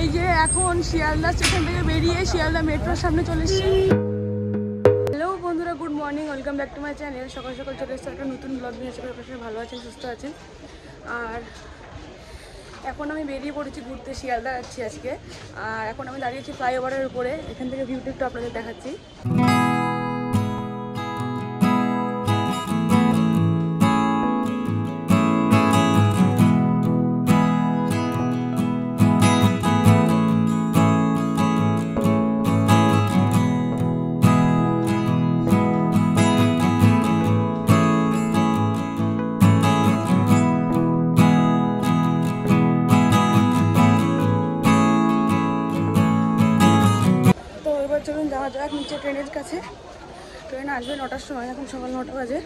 এই যে এখন শিয়ালদা স্টেশন থেকে বেরিয়ে শিয়ালদা মেট্রোর সামনে চলে এসেছি। হ্যালো বন্ধুরা, good morning, welcome back to my channel. সকাল সকাল চলে এসেছে একটা নতুন ব্লগ নিয়ে। সকাল সবাই ভালো আছেন, সুস্থ আছেন। আর এখন আমি বেরিয়ে পড়েছি ঘুরতে, শিয়ালদা যাচ্ছি আজকে। আর এখন আমি দাঁড়িয়েছি ফ্লাইওভারের উপরে। এখান থেকে ভিউটি একটু আপনাদের দেখাচ্ছি। চলুন যাওয়া যাক নিচে ট্রেনের কাছে। ট্রেন আসবে নটার সময় এখন সকাল নটা বাজে।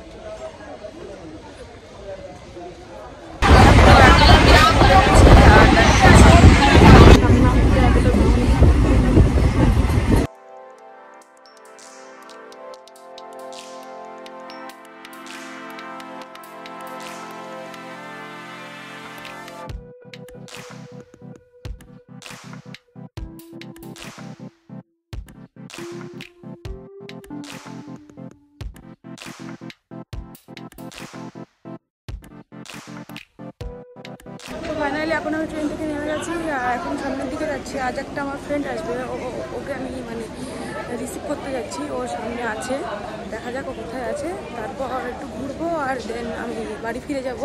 ফাইনালি এখন আমি ট্রেন থেকে নেমে গেছি এখন সামনের দিকে যাচ্ছি। আজ একটা আমার ফ্রেন্ড আসবে ওকে আমি মানে রিসিভ করতে যাচ্ছি, ও সামনে আছে। দেখা যাক ও কোথায় আছে। তারপর একটু ঘুরবো, আর দেন আমি বাড়ি ফিরে যাব।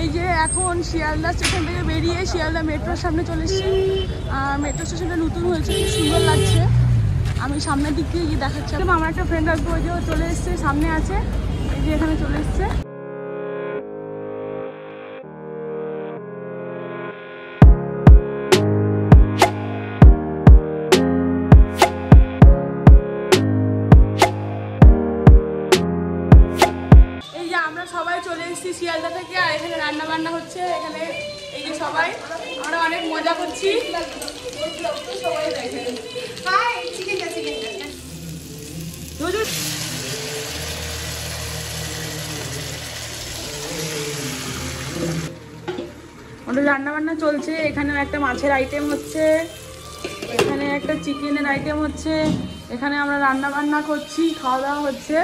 এই যে এখন শিয়ালদা স্টেশন থেকে বেরিয়ে শিয়ালদা মেট্রোর সামনে চলে এসেছি। আর মেট্রো স্টেশনটা নতুন হয়েছে, খুব সুন্দর লাগছে। আমি সামনের দিক দিয়ে গিয়ে দেখাচ্ছি। আমার একটা ফ্রেন্ড আসব ওই যে ও চলে এসছে, সামনে আছে। এই যে এখানে চলে এসছে। আমরা সবাই চলে এসেছি শিয়ালদা থেকে আর এখানে রান্না বান্না হচ্ছে এখানে এই যে সবাই। আমরা অনেক মজা করছি। ওটা রান্না বান্না চলছে এখানে একটা মাছের আইটেম হচ্ছে এখানে একটা চিকেনের আইটেম হচ্ছে এখানে আমরা রান্না বান্না করছি খাওয়া দাওয়া হচ্ছে।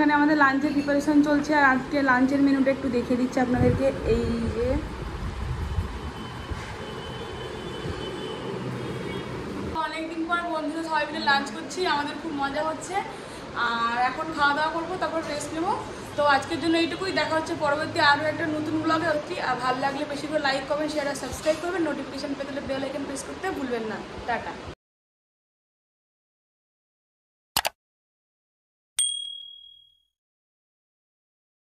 এখানে আমাদের লাঞ্চের প্রিপারেশন চলছে আর আজকে লাঞ্চের মেনুটা একটু দেখিয়ে দিচ্ছি আপনাদেরকে। এই যে অনেকদিন পর বন্ধুরা সবাই মিলে লাঞ্চ করছি, আমাদের খুব মজা হচ্ছে। আর এখন খাওয়া দাওয়া করব, তারপর রেস্ট নেব। তো আজকের জন্য এইটুকুই, দেখা হচ্ছে পরবর্তী আরও একটা নতুন ব্লগে আর ভালো লাগলে বেশি করে লাইক কমেন্ট শেয়ার আর সাবস্ক্রাইব করবেন। নোটিফিকেশন পেতে বেল আইকন প্রেস করতে ভুলবেন না। টাটা।